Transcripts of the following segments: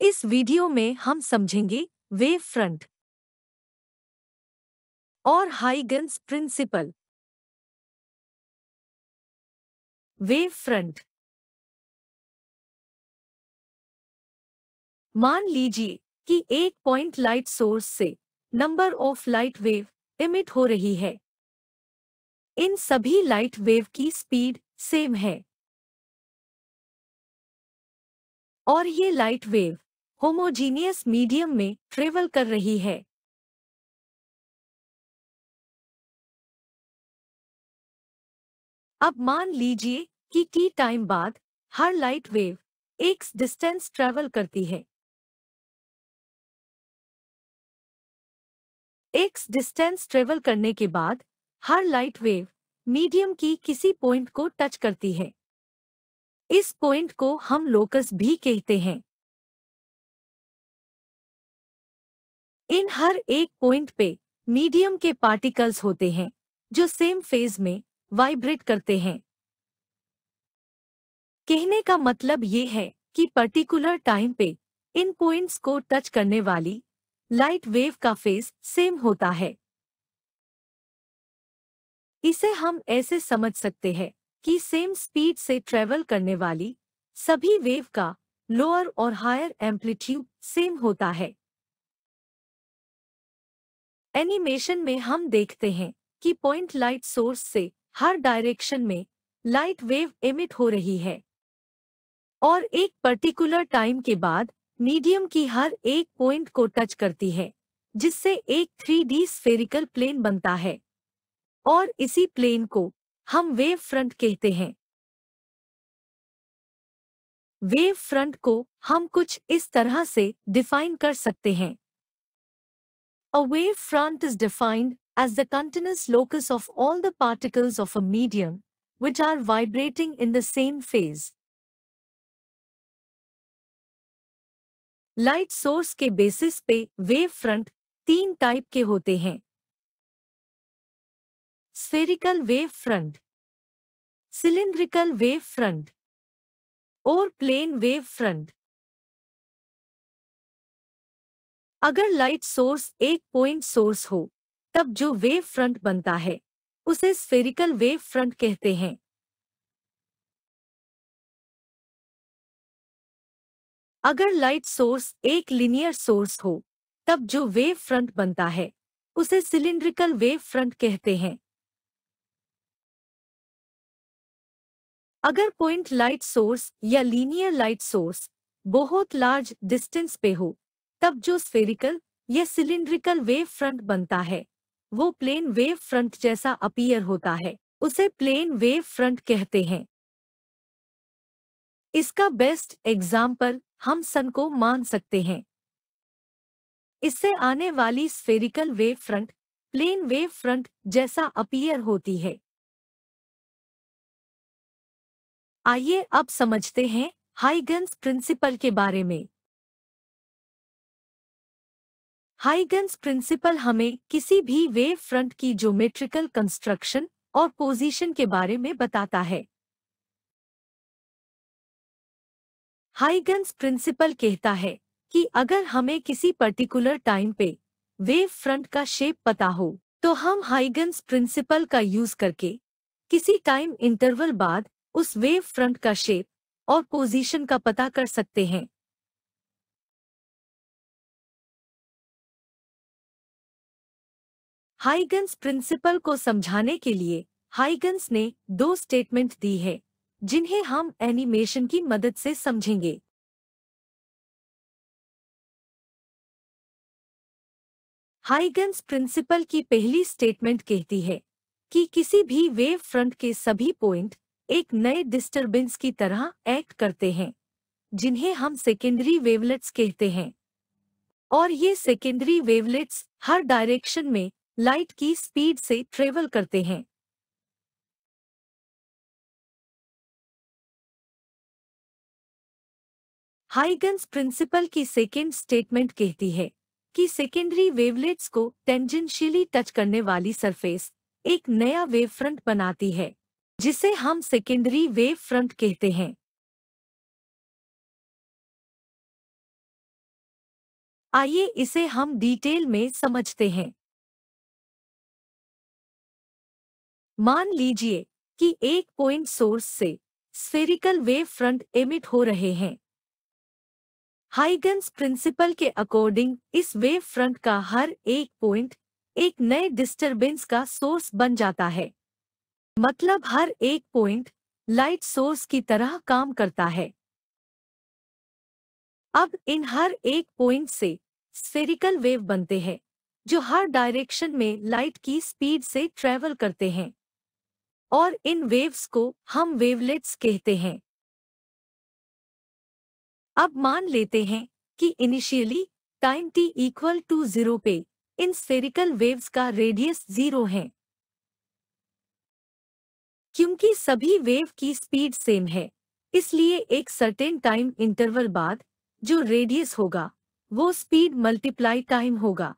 इस वीडियो में हम समझेंगे वेव फ्रंट और हाइगन्स प्रिंसिपल। वेव फ्रंट मान लीजिए कि एक पॉइंट लाइट सोर्स से number of light wave emit हो रही है। इन सभी लाइट वेव की स्पीड सेम है। और ये लाइट वेव होमोजीनियस मीडियम में ट्रेवल कर रही है। अब मान लीजिए कि टी टाइम बाद हर light wave X distance travel करती है। एक्स डिस्टेंस ट्रेवल करने के बाद हर लाइट वेव मीडियम की किसी पॉइंट को टच करती है। इस पॉइंट को हम लोकस भी कहते हैं। इन हर एक पॉइंट पे मीडियम के पार्टिकल्स होते हैं, जो सेम फ़ेज़ में वाइब्रेट करते हैं। कहने का मतलब ये है कि पर्टिकुलर टाइम पे इन पॉइंट्स को टच करने वाली लाइट वेव का फ़ेज़ सेम होता है। इसे हम ऐसे समझ सकते हैं कि सेम स्पीड से ट्रेवल करने वाली सभी वेव का लोअर और हायर एम्पलीट्यूड सेम होता है। एनिमेशन में हम देखते हैं कि पॉइंट लाइट सोर्स से हर डायरेक्शन में लाइट वेव एमिट हो रही है। और एक पर्टिकुलर टाइम के बाद मीडियम की हर एक पॉइंट को टच करती है, जिससे एक थ्री डी स्फेरिकल प्लेन बनता है। और इसी प्लेन को हम वेव फ्रंट कहते हैं। वेव फ्रंट को हम कुछ इस तरह से डिफाइन कर सकते हैं। A wave front is defined as the continuous locus of all the particles of a medium which are vibrating in the same phase. Light source के बेसिस पे वेव फ्रंट तीन टाइप के होते हैं spherical wave front cylindrical wave front और plane wave front अगर light source एक point source हो, तब जो वेव फ्रंट बनता है, उसे स्फेरिकल वेव फ्रंट कहते हैं। अगर लाइट सोर्स एक लिनियर सोर्स हो, तब जो वेव फ्रंट बनता है, उसे सिलिंड्रिकल वेव फ्रंट कहते हैं। अगर पॉइंट लाइट सोर्स या लीनियर लाइट सोर्स बहुत लार्ज डिस्टेंस पे हो तब जो स्फेरिकल या सिलिंड्रिकल वेव फ्रंट बनता है, वो प्लेन वेव फ्रंट जैसा अपीयर होता है, उसे प्लेन वेव फ्रंट कहते हैं। इसका बेस्ट एग्ज़ाम्पल हम सन को मान सकते हैं। इससे आने वाली spherical wave front plane wave front जैसा अपीयर होती है। आइए अब समझते हैं हाइगन्स प्रिंसिपल के बारे में। हाइगन्स प्रिंसिपल हमें किसी भी वेव फ्रंट की ज्योमेट्रिकल कंस्ट्रक्शन और पोजीशन के बारे में बताता है। हाइगन्स प्रिंसिपल कहता है कि अगर हमें किसी पर्टिकुलर टाइम पे वेव फ्रंट का शेप पता हो तो हम हाइगन्स प्रिंसिपल का यूज़ करके किसी टाइम इंटरवल बाद उस वेव फ्रंट का शेप और पोजीशन का पता कर सकते हैं। हाइगन्स प्रिंसिपल को समझाने के लिए हाइगन्स ने दो स्टेटमेंट दी है, जिन्हें हम एनिमेशन की मदद से समझेंगे। हाइगन्स प्रिंसिपल की पहली स्टेटमेंट कहती है कि किसी भी वेव फ्रंट के सभी पॉइंट एक नए डिस्टरबेंस की तरह एक्ट करते हैं, जिन्हें हम सेकेंडरी वेवलेट्स कहते हैं। और ये सेकेंडरी वेवलेट्स हर डायरेक्शन में लाइट की स्पीड से ट्रेवल करते हैं। हाइगन्स प्रिंसिपल की सेकेंड स्टेटमेंट कहती है कि सेकेंडरी वेवलेट्स को टेंजेंशियली टच करने वाली सरफेस एक नया वेव फ्रंट बनाती है, जिसे हम सेकेंडरी वेव फ्रंट कहते हैं। आइए इसे हम डिटेल में समझते हैं। मान लीजिए कि एक पॉइंट सोर्स से स्फेरिकल वेव फ्रंट एमिट हो रहे हैं। हाइगन्स प्रिंसिपल के अकॉर्डिंग इस वेव फ्रंट का हर एक पॉइंट एक नए डिस्टरबेंस का सोर्स बन जाता है। मतलब हर एक पॉइंट लाइट सोर्स की तरह काम करता है। अब इन हर एक पॉइंट से स्फेरिकल वेव बनते हैं, जो हर डायरेक्शन में लाइट की स्पीड से ट्रेवल करते हैं। और इन वेव्स को हम वेवलेट्स कहते हैं। अब मान लेते हैं कि initially time T equal to zero पे इन स्फेरिकल वेव्स का रेडियस ज़ीरो है। क्योंकि सभी वेव की स्पीड सेम है, इसलिए एक सर्टेन टाइम इंटरवल बाद जो रेडियस होगा, वो स्पीड मल्टीप्लाई टाइम होगा।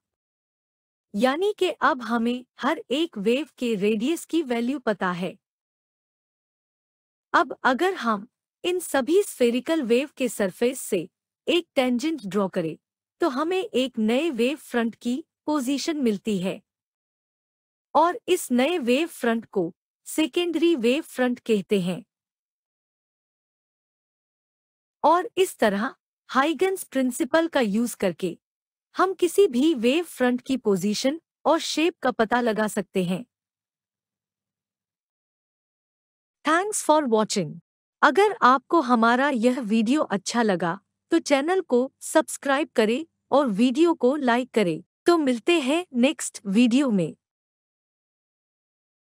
यानी कि अब हमें हर एक वेव के रेडियस की वैल्यू पता है। अब अगर हम इन सभी स्फेरिकल वेव के सरफेस से एक टेंजेंट ड्रॉ करें तो हमें एक नए वेव फ्रंट की पोजीशन मिलती है। और इस नए वेव फ्रंट को सेकेंडरी वेव फ्रंट कहते हैं। और इस तरह हाइगन्स प्रिंसिपल का यूज़ करके हम किसी भी वेव फ्रंट की पोजीशन और शेप का पता लगा सकते हैं। थैंक्स फॉर वॉचिंग अगर आपको हमारा यह वीडियो अच्छा लगा तो चैनल को सब्सक्राइब करें और वीडियो को लाइक करें। तो मिलते हैं नेक्स्ट वीडियो में।